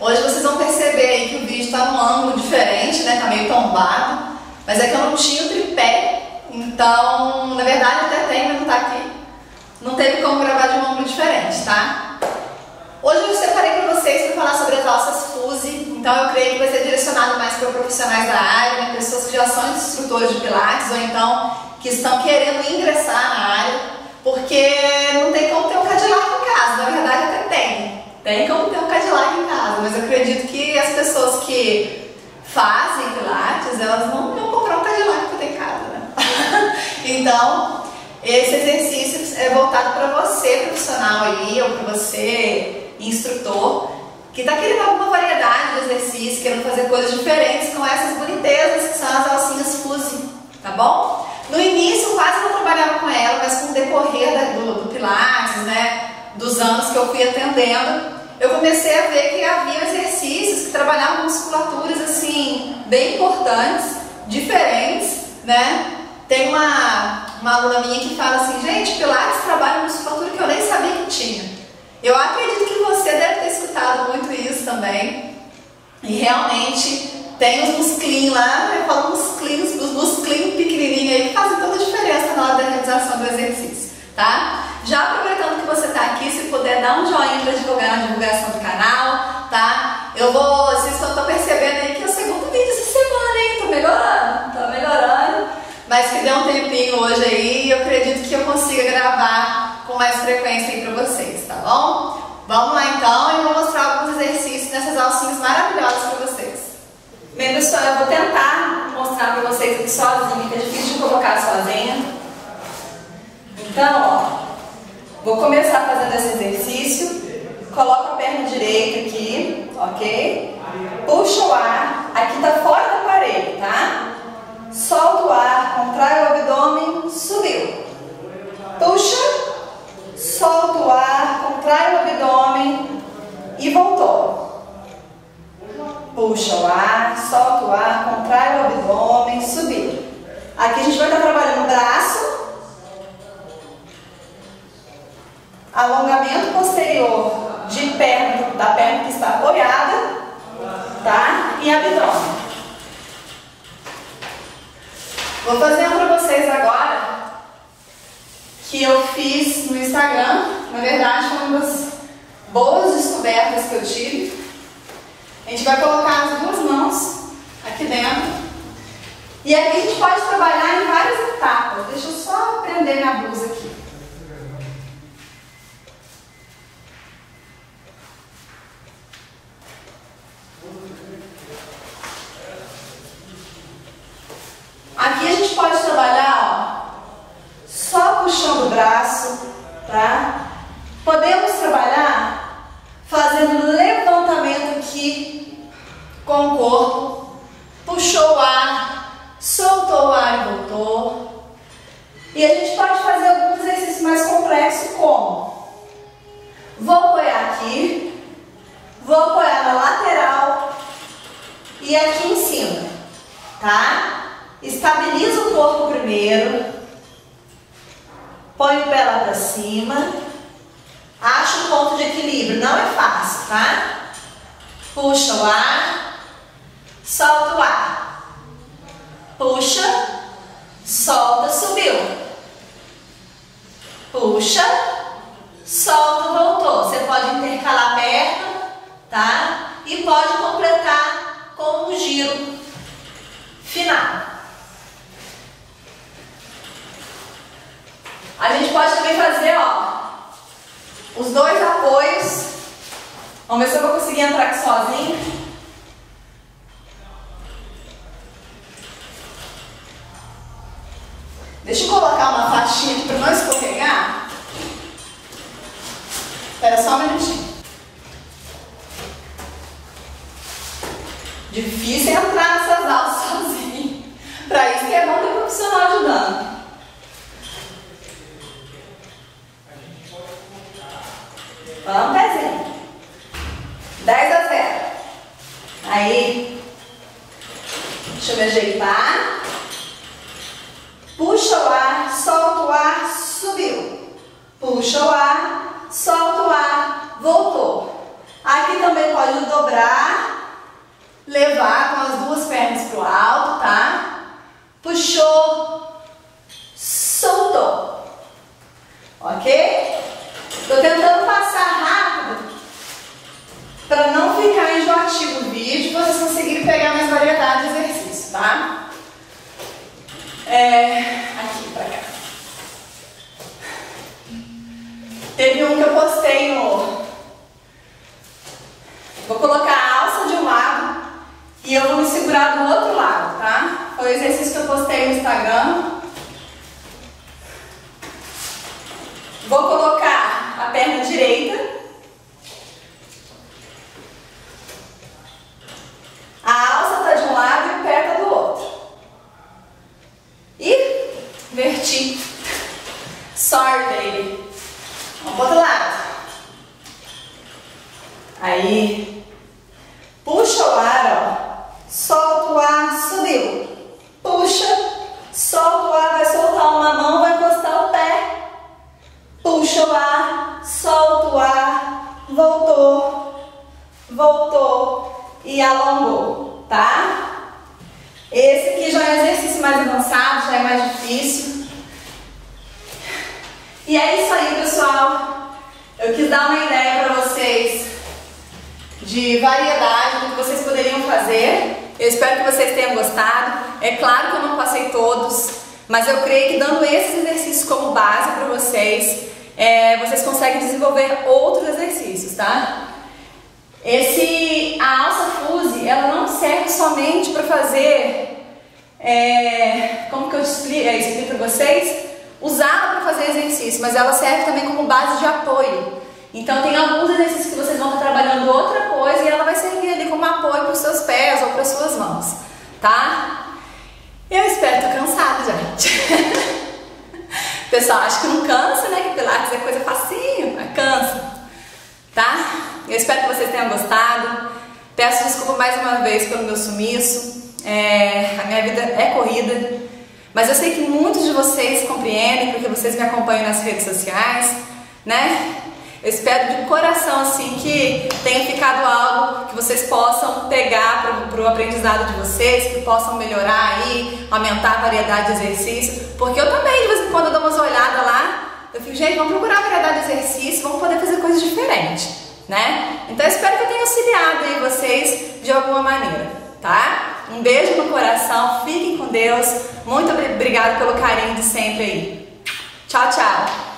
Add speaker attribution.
Speaker 1: Hoje vocês vão perceber aí que o vídeo está num ângulo diferente, né? Tá meio tombado, mas é que eu não tinha o tripé, então, na verdade até tem, mas não tá aqui. Não teve como gravar de um ângulo diferente, tá? Hoje eu separei para vocês para falar sobre as alças Fuse, então eu creio que vai ser direcionado mais para profissionais da área, né? pessoas que já são instrutores de Pilates ou então que estão querendo ingressar na área, porque não tem como ter um Cadillac em casa, na verdade até tem. Tem como ter um Cadillac em casa, mas eu acredito que as pessoas que fazem Pilates, elas não vão comprar um Cadillac para ter em casa, né? então, esse exercício é voltado para você, profissional aí, ou para você, instrutor, que está querendo alguma variedade de exercícios, querendo fazer coisas diferentes com essas bonitezas que são as alcinhas Fuse, tá bom? No início quase não trabalhava com ela, mas com o decorrer do, do Pilates, né, dos anos que eu fui atendendo, eu comecei a ver que havia exercícios que trabalhavam musculaturas assim, bem importantes, diferentes, né? Tem uma, uma aluna minha que fala assim, gente, Pilates trabalha musculatura que eu nem sabia que tinha. Eu acredito que você deve ter escutado muito isso também. E realmente tem os musclinhos lá, eu falo musclinhos, os musclinhos pequenininhos aí que fazem toda a diferença na hora da realização do exercício, tá? Já aproveitando que você está aqui, se puder dar um joinha para divulgar na divulgação do canal, tá? Eu vou, vocês estão percebendo aí que é o segundo vídeo essa semana, hein? Tô melhorando, tô melhorando. Mas que deu um tempinho hoje aí eu acredito que eu consiga gravar com mais frequência aí para vocês, tá bom? Vamos lá então e vou mostrar alguns exercícios nessas alcinhas maravilhosas para vocês. Bem, pessoal, eu vou tentar mostrar para vocês aqui sozinha, que é difícil de colocar sozinha. Então, ó, vou começar fazendo esse exercício. Coloca a perna direita aqui, ok? Puxa o ar, aqui tá fora do aparelho, tá? Solta o ar, contrai o abdômen, subiu. Puxa, solta o ar, contrai o abdômen e voltou. Puxa o ar, solta o ar, contrai o abdômen, subiu. Aqui a gente vai estar trabalhando alongamento posterior de perna, da perna que está apoiada, tá? E abdômen. Vou fazer um para vocês agora que eu fiz no Instagram. Na verdade, foi uma das boas descobertas que eu tive. A gente vai colocar as duas mãos aqui dentro. E aqui a gente pode trabalhar em várias etapas. Deixa eu só prender minha blusa aqui. Aqui a gente pode trabalhar, ó, só puxando o braço, tá? Podemos trabalhar fazendo levantamento aqui com o corpo. Puxou o ar, soltou o ar e voltou. E a gente pode fazer alguns exercícios mais complexos, como? Vou apoiar aqui, vou apoiar na lateral e aqui em cima, tá? Estabiliza o corpo primeiro. Põe o pé lá pra cima. Ponto de equilíbrio. Não é fácil, tá? Puxa o ar. Solta o ar. Puxa. Solta, subiu. Puxa. Solta, voltou. Você pode intercalar a perna, tá? E pode completar com um giro final. A gente pode também fazer, ó, os dois apoios. Vamos ver se eu vou conseguir entrar aqui sozinho. Deixa eu colocar uma faixinha aqui para não escorregar. Espera só um minutinho. Difícil entrar nessas aulas sozinho. Para isso que é bom ter um profissional ajudando. Vamos, pezinho. 10 a 0. Aí. Deixa eu me ajeitar. Puxa o ar, solta o ar, subiu. Puxa o ar, solta o ar, voltou. Aqui também pode dobrar, levar com as duas pernas pro alto, tá? Puxou, soltou. Ok? Tô tentando passar rápido para não ficar enjoativo o vídeo, vocês conseguirem pegar mais variedade de exercício, tá? É, aqui pra cá. Teve um que eu postei no. Vou colocar a alça de um lado e eu vou me segurar do outro lado, tá? Foi o exercício que eu postei no Instagram. Vou colocar a perna direita A alça está de um lado e o pé está do outro. E verti. Sorry, baby. Vamos para outro lado. Aí. Puxa o ar, ó. Solta o ar, subiu. Puxa, solta o ar, vai soltar uma mão, vai encostar o pé. Puxa o ar, solta o ar, voltou, voltou, e alongou, tá? Esse aqui já é um exercício mais avançado, já é mais difícil. E é isso aí, pessoal. Eu quis dar uma ideia de variedade do que vocês poderiam fazer. Eu espero que vocês tenham gostado. É claro que eu não passei todos, mas eu creio que dando esses exercícios como base para vocês, é, vocês conseguem desenvolver outros exercícios, tá? Esse, a alça fuse, ela não serve somente para fazer, é, como que eu explico, é, explico para vocês? Usá-la para fazer exercício, mas ela serve também como base de apoio. Então tem alguns exercícios que vocês vão estar trabalhando outra coisa e ela vai servir ali como apoio para os seus pés ou para as suas mãos, tá? Eu espero, tô cansada, gente. Pessoal, acho que não cansa, né? Que Pilates é coisa facinho, mas cansa, tá? Eu espero que vocês tenham gostado. Peço desculpa mais uma vez pelo meu sumiço. É, a minha vida é corrida, mas eu sei que muitos de vocês compreendem porque vocês me acompanham nas redes sociais, né? Eu espero de coração assim que tenha ficado algo que vocês possam pegar para o aprendizado de vocês, que possam melhorar aí, aumentar a variedade de exercício, porque eu também de vez em quando dou umas olhadas lá, eu fico, gente, vamos procurar variedade de exercício, vamos poder fazer coisas diferentes né? Então eu espero que eu tenha auxiliado aí vocês de alguma maneira, tá? Um beijo no coração, fiquem com Deus. Muito obrigada pelo carinho de sempre aí. Tchau, tchau.